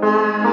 Bye.